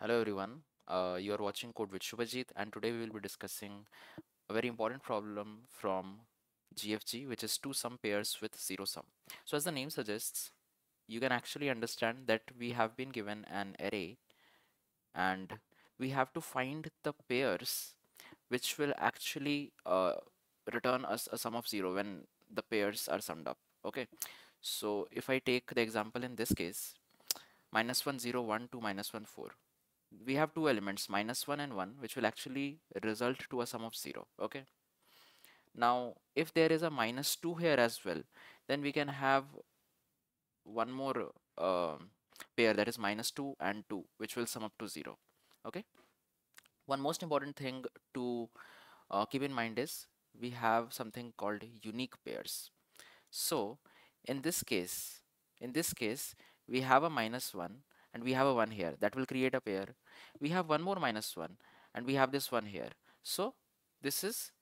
Hello everyone, uh, you are watching Code with Subhajit and today we will be discussing a very important problem from GFG which is two sum pairs with zero sum. So as the name suggests, you can actually understand that we have been given an array and we have to find the pairs which will actually uh, return us a sum of zero when the pairs are summed up. Okay, so if I take the example in this case, minus 1 0 1 2 minus 1 4 we have two elements minus 1 and 1 which will actually result to a sum of 0 okay? Now if there is a minus 2 here as well then we can have one more uh, pair that is minus 2 and 2 which will sum up to 0 okay? One most important thing to uh, keep in mind is we have something called unique pairs. So in this case in this case we have a minus 1 and we have a 1 here that will create a pair. We have one more minus 1 and we have this one here. So this is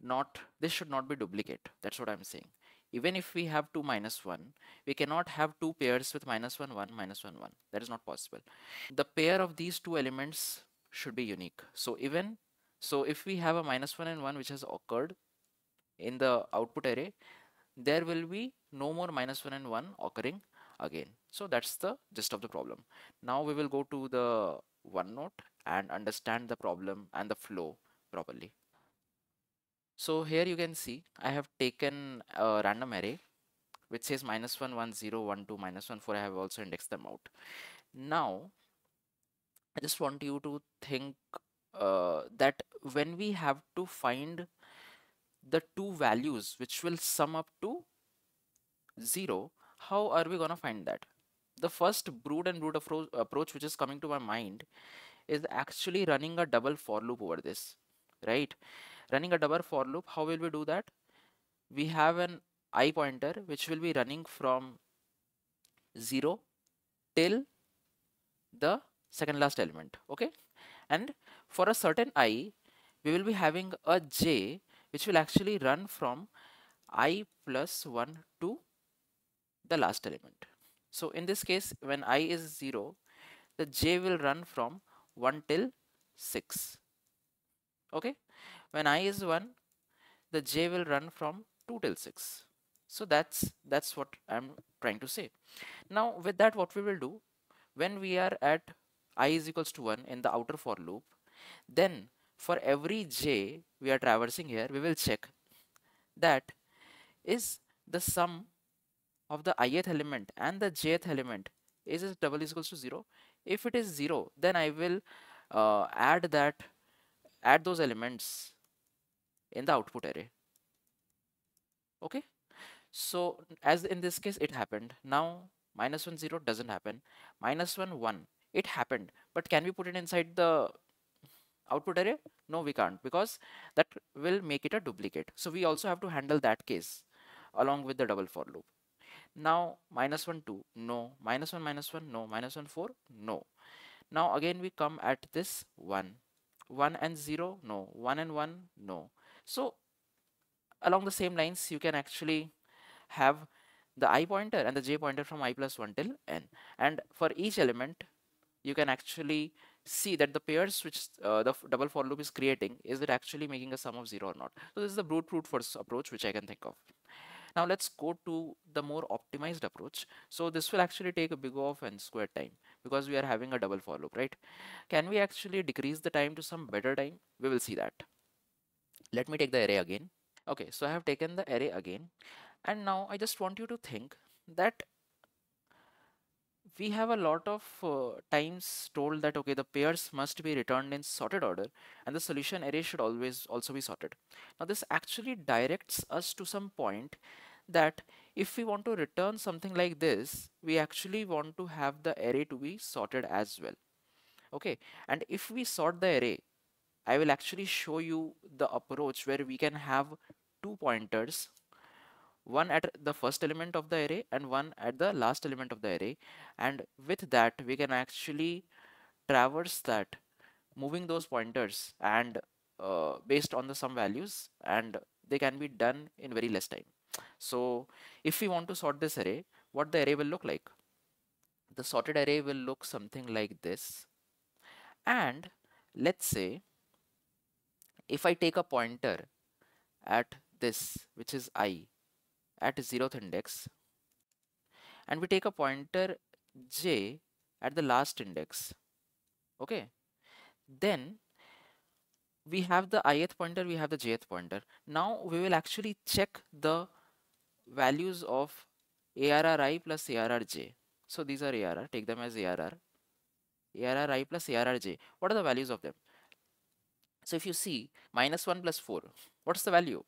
not this should not be duplicate. That's what i'm saying. Even if we have 2 minus 1 we cannot have two pairs with minus 1 1 minus 1 1 that is not possible. The pair of these two elements should be unique. So even so if we have a minus 1 and 1 which has occurred in the output array there will be no more minus 1 and 1 occurring again so that's the gist of the problem. Now we will go to the OneNote and understand the problem and the flow properly. So here you can see I have taken a random array which says minus 1 1 0 1 2 minus 1 4 I have also indexed them out. Now I just want you to think uh, that when we have to find the two values which will sum up to 0 how are we gonna find that the first brute and brute approach which is coming to my mind is actually running a double for loop over this right running a double for loop how will we do that we have an i pointer which will be running from 0 till the second last element okay and for a certain i we will be having a j which will actually run from i plus 1 to the last element. So in this case, when i is 0, the j will run from 1 till 6. Okay. When i is 1, the j will run from 2 till 6. So that's that's what I'm trying to say. Now with that what we will do when we are at i is equals to 1 in the outer for loop then for every j we are traversing here we will check that is the sum of the ith element and the jth element is it double is equals to 0 if it is 0 then I will uh, add that add those elements in the output array. Okay? So as in this case it happened. Now minus 1 0 doesn't happen. Minus 1 1 it happened. But can we put it inside the output array? No we can't because that will make it a duplicate. So we also have to handle that case along with the double for loop now minus 1 2 no. Minus 1 minus 1 no. Minus 1 4 no. Now again we come at this 1 1 and 0 no. 1 and 1 no. So along the same lines you can actually have the i pointer and the j pointer from i plus 1 till n. And for each element you can actually see that the pairs which uh, the double for loop is creating is it actually making a sum of 0 or not? So this is the brute brute force approach which i can think of now let's go to the more optimized approach. So this will actually take a big O of n squared time because we are having a double for loop, right? Can we actually decrease the time to some better time? We will see that. Let me take the array again. Okay, so I have taken the array again. And now I just want you to think that we have a lot of uh, times told that okay the pairs must be returned in sorted order and the solution array should always also be sorted now this actually directs us to some point that if we want to return something like this we actually want to have the array to be sorted as well. Okay and if we sort the array I will actually show you the approach where we can have two pointers one at the first element of the array and one at the last element of the array. And with that we can actually traverse that moving those pointers and uh, based on the sum values and they can be done in very less time so if we want to sort this array what the array will look like? The sorted array will look something like this. And let's say if I take a pointer at this which is i at 0th index and we take a pointer j at the last index okay? Then we have the ith pointer we have the jth pointer. Now we will actually check the values of arri plus arrj so these are arr take them as arr arri plus arrj what are the values of them? So if you see minus 1 plus 4 what's the value?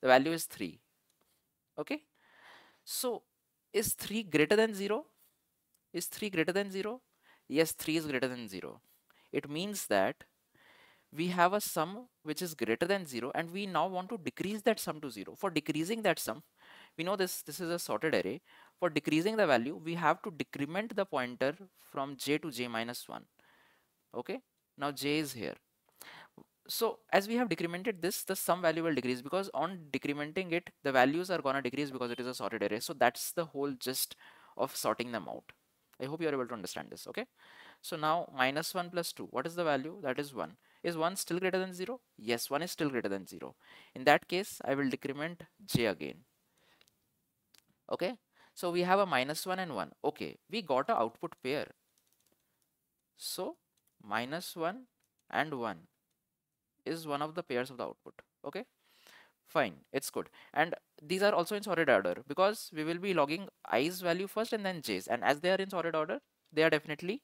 The value is 3 okay? So is 3 greater than 0 is 3 greater than 0 yes 3 is greater than 0 it means that we have a sum which is greater than 0 and we now want to decrease that sum to 0 for decreasing that sum we know this this is a sorted array. For decreasing the value we have to decrement the pointer from j to j minus 1 okay? Now j is here. So as we have decremented this the sum value will decrease because on decrementing it the values are gonna decrease because it is a sorted array. So that's the whole gist of sorting them out. I hope you are able to understand this okay? So now minus 1 plus 2 what is the value? That is 1 is 1 still greater than 0 yes 1 is still greater than 0 in that case i will decrement j again okay? So we have a minus 1 and 1 okay? We got a output pair. So minus 1 and 1 is one of the pairs of the output okay? Fine it's good. And these are also in sorted order because we will be logging i's value first and then j's. And as they are in sorted order they are definitely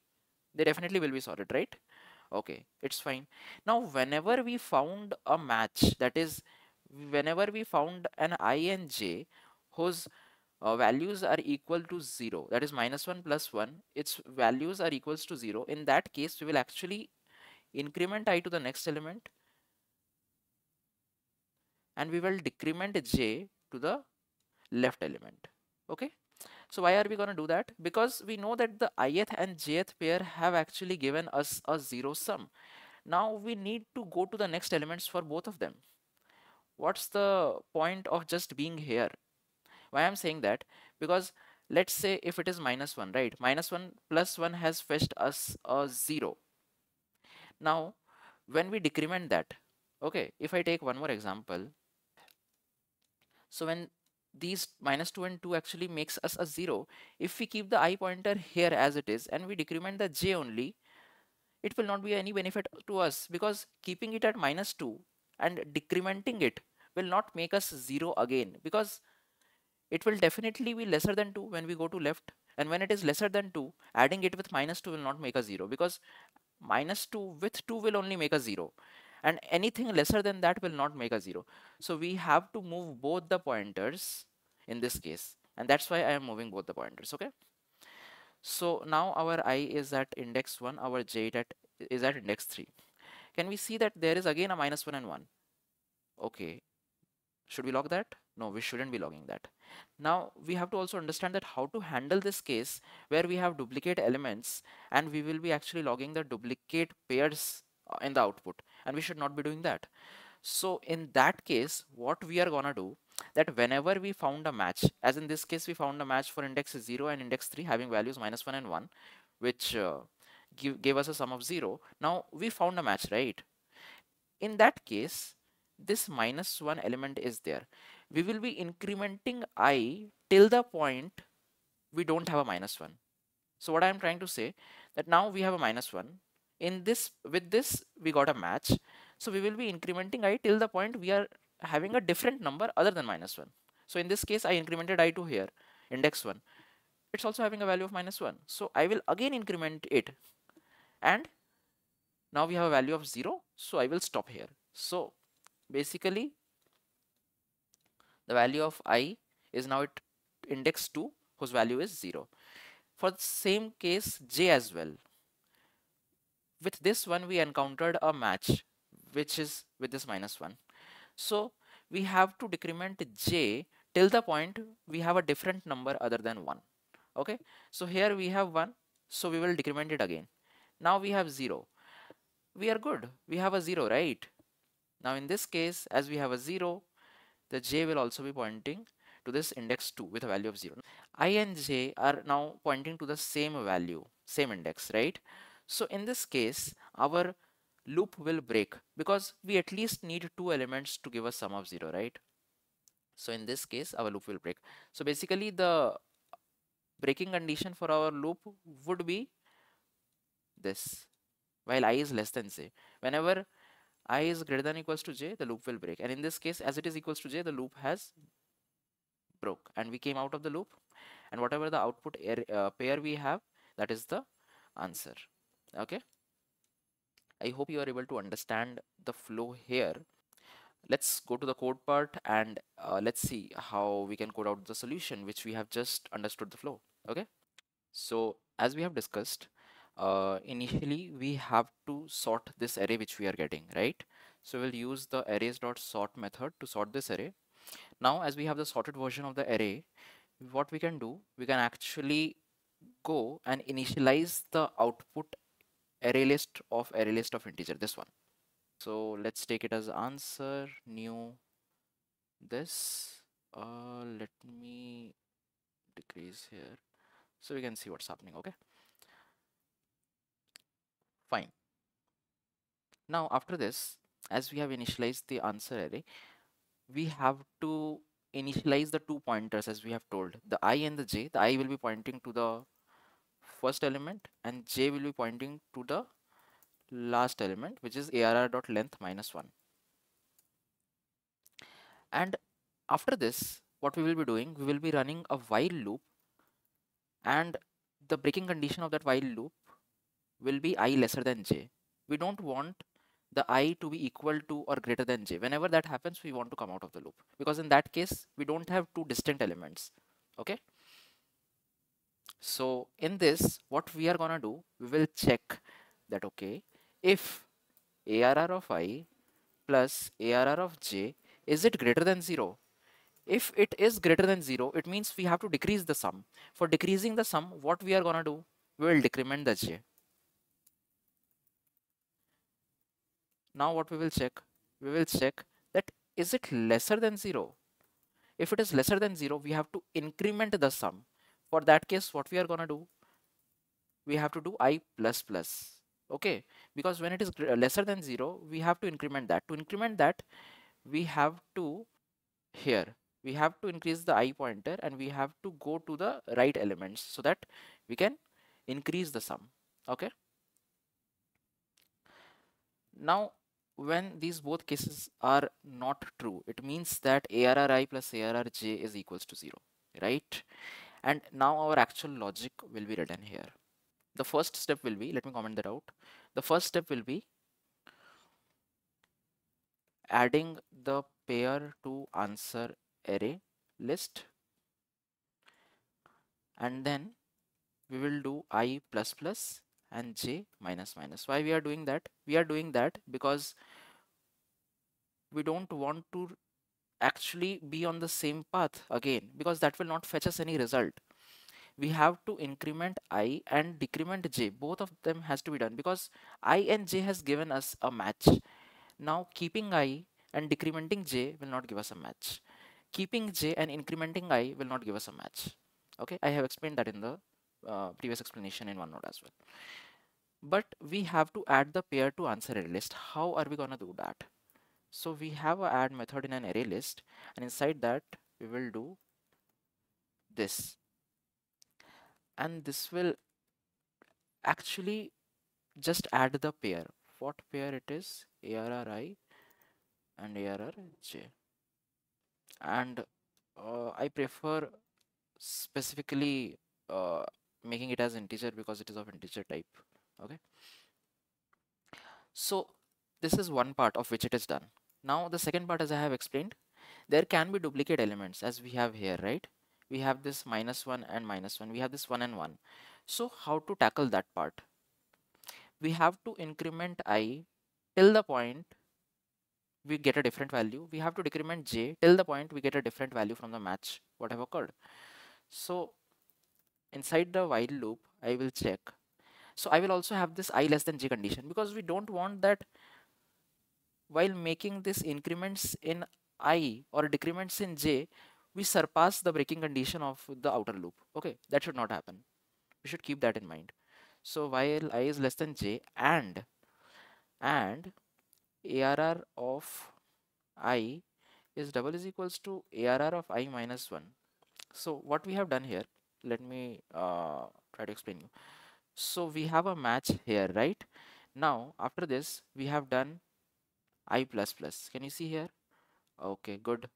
they definitely will be sorted right? Okay it's fine. Now whenever we found a match that is whenever we found an i and j whose uh, values are equal to 0 that is minus 1 plus 1 its values are equals to 0 in that case we will actually increment i to the next element. And we will decrement j to the left element. Okay? So why are we going to do that? Because we know that the ith and jth pair have actually given us a zero sum. Now we need to go to the next elements for both of them. What's the point of just being here why i'm saying that? Because let's say if it is minus 1 right? Minus 1 plus 1 has fetched us a 0 now when we decrement that okay if i take one more example so when these minus 2 and 2 actually makes us a 0, if we keep the i pointer here as it is and we decrement the j only, it will not be any benefit to us because keeping it at minus 2 and decrementing it will not make us 0 again because it will definitely be lesser than 2 when we go to left. And when it is lesser than 2 adding it with minus 2 will not make a 0 because minus 2 with 2 will only make a 0 and anything lesser than that will not make a 0 so we have to move both the pointers in this case. And that's why I am moving both the pointers okay? So now our i is at index 1 our j at is at index 3 can we see that there is again a minus 1 and 1 okay. Should we log that? No we shouldn't be logging that now we have to also understand that how to handle this case where we have duplicate elements and we will be actually logging the duplicate pairs uh, in the output and we should not be doing that. So in that case what we are gonna do that whenever we found a match as in this case we found a match for index 0 and index 3 having values minus 1 and 1 which uh, give, gave us a sum of 0 now we found a match right? In that case this minus 1 element is there we will be incrementing i till the point we don't have a minus 1 so what i am trying to say that now we have a minus 1 in this with this we got a match. So we will be incrementing i till the point we are having a different number other than minus 1 so in this case i incremented i to here index 1 it's also having a value of minus 1 so i will again increment it. And now we have a value of 0 so i will stop here. So basically the value of i is now at index 2 whose value is 0 for the same case j as well. With this one we encountered a match which is with this minus 1 so we have to decrement j till the point we have a different number other than 1 okay? So here we have 1 so we will decrement it again. Now we have 0 we are good. We have a 0 right? Now in this case as we have a 0 the j will also be pointing to this index 2 with a value of 0 i and j are now pointing to the same value same index right So in this case, our loop will break because we at least need two elements to give us sum of 0, right? So in this case, our loop will break. So basically the breaking condition for our loop would be this while i is less than j. Whenever i is greater than equals to j, the loop will break. And in this case, as it is equals to j, the loop has broke and we came out of the loop and whatever the output air, uh, pair we have, that is the answer. Okay. I hope you are able to understand the flow here. Let's go to the code part and uh, let's see how we can code out the solution which we have just understood the flow. Okay. So as we have discussed, uh, initially we have to sort this array which we are getting, right? So we'll use the arrays.sort method to sort this array. Now as we have the sorted version of the array, what we can do, we can actually go and initialize the output array list of array list of integer, this one. So let's take it as answer, new this. Uh, let me decrease here so we can see what's happening, okay? Fine. Now after this, as we have initialized the answer array, we have to initialize the two pointers as we have told. The i and the j, the i will be pointing to the first element and j will be pointing to the last element which is arr dot length minus 1. And after this, what we will be doing, we will be running a while loop and the breaking condition of that while loop will be i lesser than j. We don't want the i to be equal to or greater than j. Whenever that happens, we want to come out of the loop because in that case, we don't have two distinct elements. Okay. So in this, what we are gonna do, we will check that okay, if ARR of i plus ARR of j, is it greater than 0? If it is greater than 0, it means we have to decrease the sum. For decreasing the sum, what we are gonna do, we will decrement the j. Now what we will check? We will check that is it lesser than 0? If it is lesser than 0, we have to increment the sum. For that case, what we are gonna do? We have to do i plus plus. Okay, because when it is lesser than 0, we have to increment that. To increment that, we have to here we have to increase the i pointer and we have to go to the right elements so that we can increase the sum okay now when these both cases are not true it means that arri plus arrj is equals to 0 right? And now our actual logic will be written here. The first step will be let me comment that out. The first step will be adding the pair to answer array list. And then we will do i plus plus and j minus minus. Why we are doing that? We are doing that because we don't want to actually be on the same path again because that will not fetch us any result. We have to increment i and decrement j. Both of them has to be done because i and j has given us a match. Now keeping i and decrementing j will not give us a match. Keeping j and incrementing i will not give us a match. Okay? I have explained that in the uh, previous explanation in OneNote as well. But we have to add the pair to answer array list. How are we gonna do that? So we have a add method in an array list and inside that we will do this. And this will actually just add the pair. What pair it is? Arri and arrj and uh, I prefer specifically uh, making it as integer because it is of integer type okay? So this is one part of which it is done. Now the second part as I have explained there can be duplicate elements as we have here right? We have this minus 1 and minus 1 we have this 1 and 1 so how to tackle that part? We have to increment i till the point we get a different value. We have to decrement j till the point we get a different value from the match what have occurred so inside the while loop i will check. So i will also have this i less than j condition because we don't want that while making this increments in i or decrements in j we surpass the breaking condition of the outer loop. Okay that should not happen. We should keep that in mind. So while i is less than j and and arr of i is double is equals to arr of i minus 1 so what we have done here let me uh, try to explain you. So we have a match here right? Now after this we have done i plus plus. Can you see here? Okay good.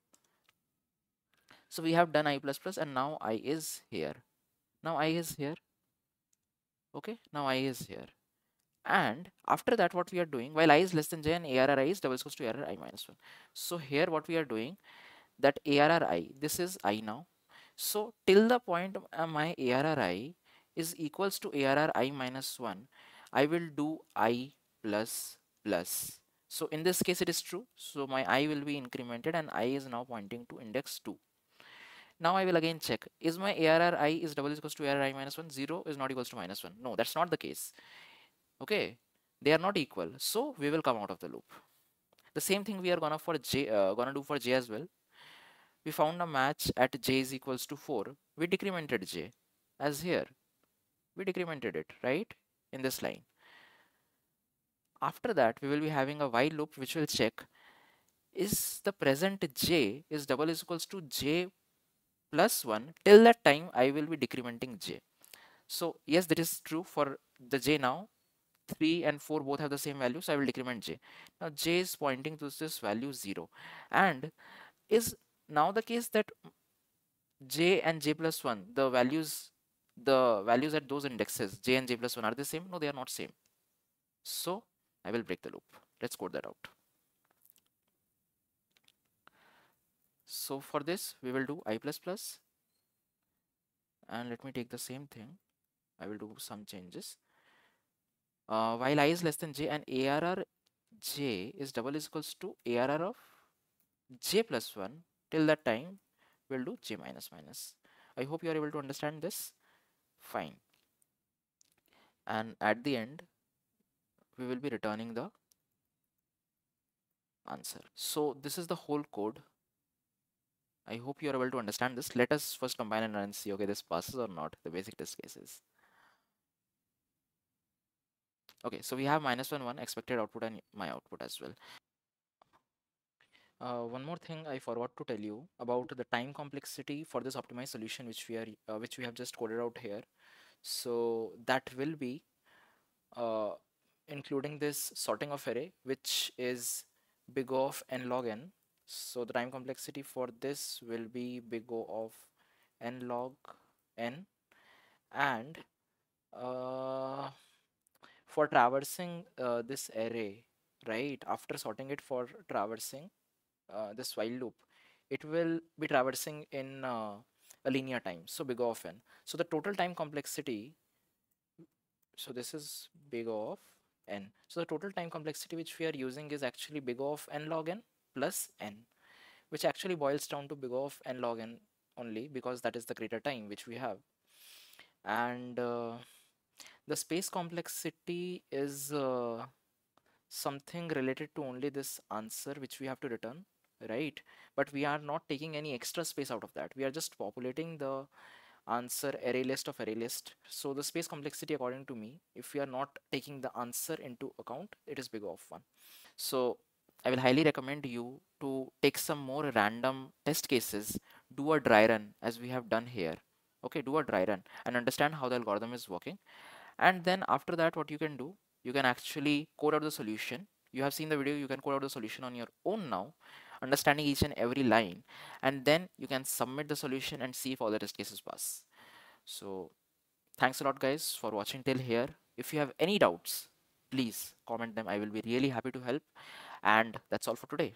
So we have done i plus plus and now i is here. Now i is here. Okay now i is here. And after that what we are doing while i is less than j and arr i is double equals to arr i minus 1 so here what we are doing that arr i this is i now so till the point uh, my arr i is equals to arr i minus 1 i will do i plus plus. So in this case it is true. So my i will be incremented and i is now pointing to index 2 now I will again check. Is my ARR i is double equals to ARR i minus 1 0 is not equals to minus 1 no that's not the case. Okay? They are not equal. So we will come out of the loop. The same thing we are gonna for j uh, gonna do for j as well we found a match at j is equals to 4 we decremented j as here. We decremented it right in this line. After that we will be having a while loop which will check is the present j is double is equals to j plus 1 till that time I will be decrementing j. So yes that is true for the j now. 3 and 4 both have the same value so I will decrement j. Now j is pointing to this value 0 and is now the case that j and j plus 1 the values the values at those indexes j and j plus 1 are the same? No they are not same. So I will break the loop. Let's code that out. So for this we will do i plus plus. And let me take the same thing. I will do some changes. Uh, while i is less than j and arr j is double is equals to arr of j plus 1 till that time we'll do j minus minus I hope you are able to understand this fine and at the end we will be returning the answer so this is the whole code I hope you are able to understand this. Let us first combine and run and see, okay, this passes or not, the basic test cases. Okay, so we have minus 1, 1 expected output and my output as well. Uh, one more thing I forgot to tell you about the time complexity for this optimized solution which we are uh, which we have just coded out here. So that will be uh, including this sorting of array which is big O of n log n so the time complexity for this will be big O of n log n and uh, for traversing uh, this array right after sorting it for traversing uh, this while loop it will be traversing in uh, a linear time so big O of n. So the total time complexity so this is big O of n. So the total time complexity which we are using is actually big O of n log n plus n which actually boils down to big O of n log n only because that is the greater time which we have. And uh, the space complexity is uh, something related to only this answer which we have to return right but we are not taking any extra space out of that we are just populating the answer array list of array list so the space complexity according to me if we are not taking the answer into account it is big of 1 so I will highly recommend you to take some more random test cases, do a dry run as we have done here. Okay, do a dry run and understand how the algorithm is working. And then after that, what you can do, you can actually code out the solution. You have seen the video, you can code out the solution on your own now, understanding each and every line. And then you can submit the solution and see if all the test cases pass. So thanks a lot guys for watching till here. If you have any doubts, please comment them. I will be really happy to help. And that's all for today.